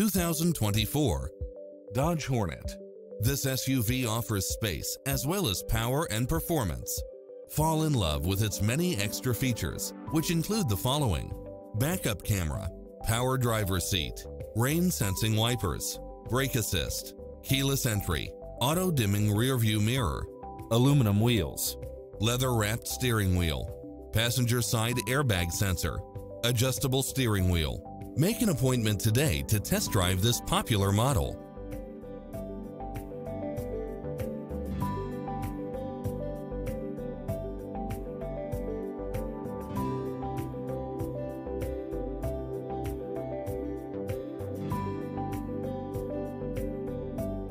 2024 Dodge Hornet. This SUV offers space as well as power and performance. Fall in love with its many extra features, which include the following. Backup camera, power driver seat, rain sensing wipers, brake assist, keyless entry, auto dimming rear view mirror, aluminum wheels, leather wrapped steering wheel, passenger side airbag sensor, adjustable steering wheel. Make an appointment today to test drive this popular model.